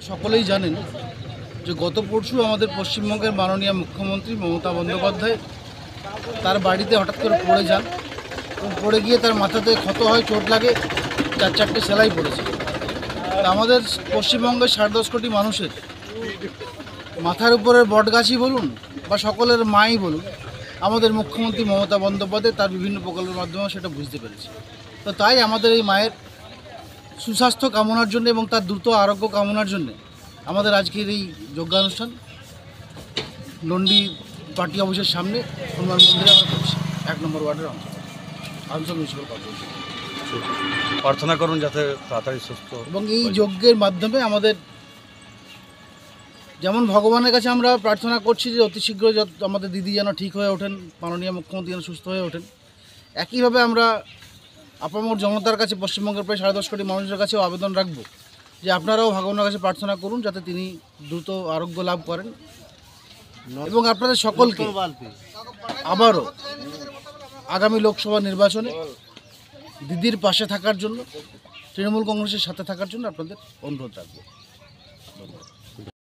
সকলেই জানেন যে গত পরশু আমাদের পশ্চিমবঙ্গের মাননীয় মুখ্যমন্ত্রী মমতা বন্দ্যোপাধ্যায় তার বাড়িতে হঠাৎ করে পড়ে যান এবং পড়ে গিয়ে তার মাথাতে ক্ষত হয়, চোট লাগে, চার চারটে সেলাই পড়েছে। আমাদের পশ্চিমবঙ্গের সাড়ে দশ কোটি মানুষের মাথার উপরের বটগাছি বলুন বা সকলের মাই বলুন, আমাদের মুখ্যমন্ত্রী মমতা বন্দ্যোপাধ্যায় তার বিভিন্ন প্রকল্পের মাধ্যমে সেটা বুঝতে পেরেছে। তো তাই আমাদের এই মায়ের সুস্বাস্থ্য কামনার জন্য এবং তার দ্রুত আরোগ্য কামনার জন্য আমাদের আজকের এই যজ্ঞানুষ্ঠান নন্দী পার্টি অফিসের সামনে হনুমান মন্দিরে আমরা করছি। এক নম্বর ওয়ার্ডের আনসার মিউনিসিপাল কর্পোরেশন প্রার্থনা করুন যাতে তাড়াতাড়ি সুস্থ এবং এই যজ্ঞের মাধ্যমে আমাদের যেমন ভগবানের কাছে আমরা প্রার্থনা করছি যে অতি শীঘ্র যত আমাদের দিদি যেন ঠিক হয়ে ওঠেন মাননীয় মুখ্যমন্ত্রী যেন সুস্থ হয়ে ওঠেন একইভাবে আমরা আপামর জনতার কাছে, পশ্চিমবঙ্গের প্রায় সাড়ে দশ কোটি মানুষের কাছেও আবেদন রাখব যে আপনারাও ভগবানের কাছে প্রার্থনা করুন যাতে তিনি দ্রুত আরোগ্য লাভ করেন। এবং আপনাদের সকলকে আবারও আগামী লোকসভা নির্বাচনে দিদির পাশে থাকার জন্য, তৃণমূল কংগ্রেসের সাথে থাকার জন্য আপনাদের অনুরোধ রাখব। ধন্যবাদ।